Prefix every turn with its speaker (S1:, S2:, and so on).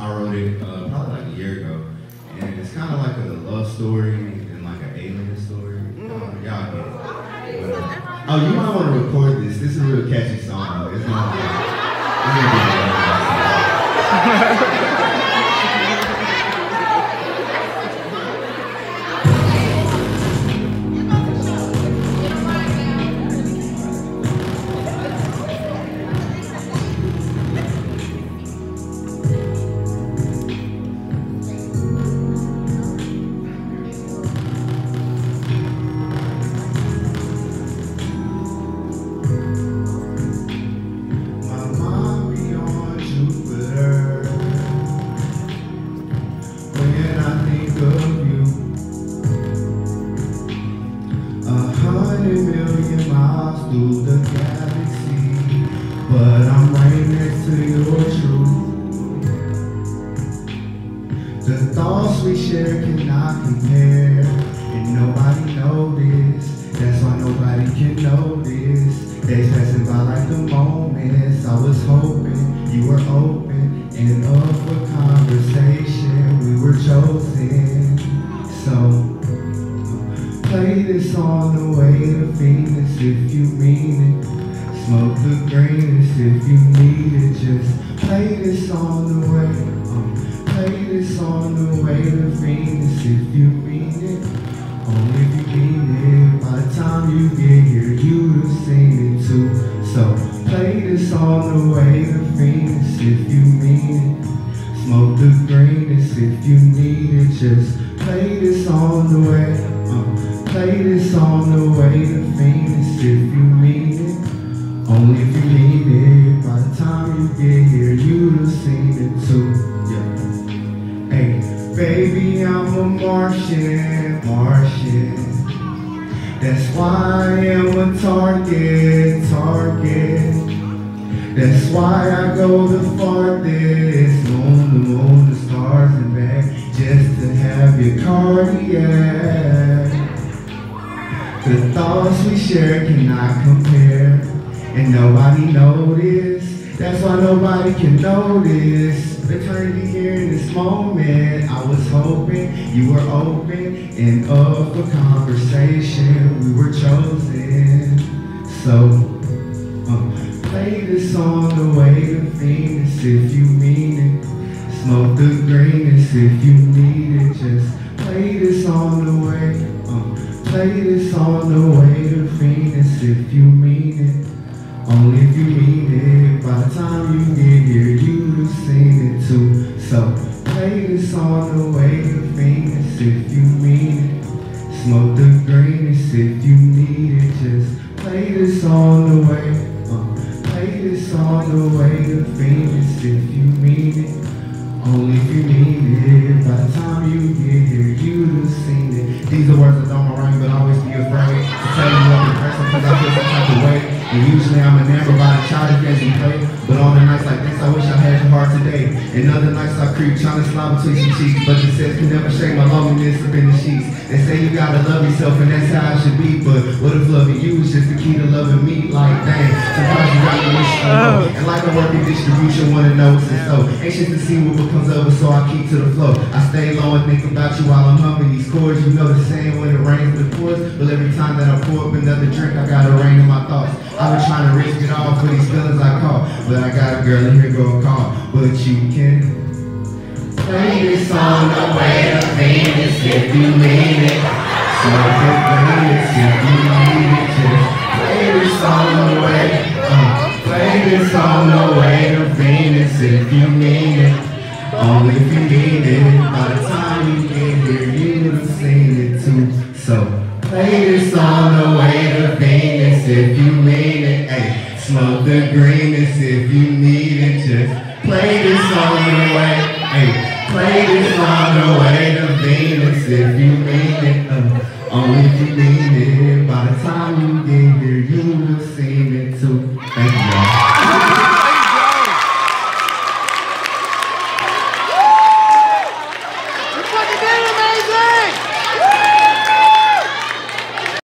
S1: I wrote it uh, probably like a year ago, and it's kind of like a love story and like an alien story. Uh, y'all get it. But, uh, oh, you might want to record this. This is a real catchy song. Though. It's not. Like, it's gonna know this. That's why nobody can know this. Days passing by like the moments. I was hoping you were open and up for conversation. We were chosen, so play this on the way to Venus if you mean it. Smoke the greenest if you need it. Just play this on the way. Um, play this on the way to Venus if you mean it. Only if you. By the time you get here, you'd have seen it too. So play this on the way to Venus if you mean it. Smoke the greenest if you need it. Just play this on the way. Uh, play this on the way to Venus if you mean it. Only if you mean it. By the time you get here, you'd have seen it too. A Martian, Martian. That's why I am a target, target. That's why I go the farthest, moon to moon, the stars and back, just to have your cardiac. The thoughts we share cannot compare, and nobody notice. That's why nobody can notice. Eternity here in this moment. I was hoping you were open and up for conversation. We were chosen, so. Um, play this on the way to Venus if you mean it. Smoke the greenest if you need it. Just play this on the way. Um, play this on the way to Venus the way to Venus if you mean it. Smoke the greenest if you need it. Just play this on the way. Uh, play this on the way to Venus if you mean it. Only if you mean it. By the time you get here, you'd have seen it. These are words that don't rhyme, but always be afraid to tell you what the person because I feel some type of way. And usually I'm enamored by the childish games you play. But on the nights like this, I wish I had your heart today. And other nights I creep, trying to slide between some cheeks. But the sex can never shake my loneliness up in the sheets. They say you gotta love yourself, and that's how it should be. But what if loving you is just the key to loving me? Like, dang, sometimes you gotta wish you know. Oh. And like a working distribution, wanna know it's so. Anxious to see what becomes of it, so I keep to the flow. I stay low and think about you while I'm humming these chords. You know the same when it rains, the pours. But every time that I pour up another drink, I gotta rain in my thoughts. I've been trying to risk it all for these feelings I caught. But I got a girl in here go a call. But you can play this on the way to Venus if you mean it. Smoke the Venus if you need it. Just play this on the way. Uh, play this on the way to Venus if you mean it. Only if you need it. By the time smoke the greenest if you need it. Just play this on the way. Hey, play this on the way to Venus if you mean it. Uh, only if you mean it. By the time